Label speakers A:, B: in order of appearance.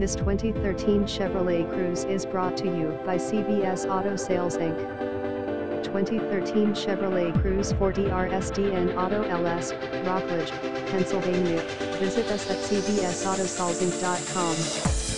A: This 2013 Chevrolet Cruze is brought to you by CVS Auto Sales Inc. 2013 Chevrolet Cruze 4DR SDN Auto LS, Rockledge, Pennsylvania. Visit us at cvsautosalesinc.com.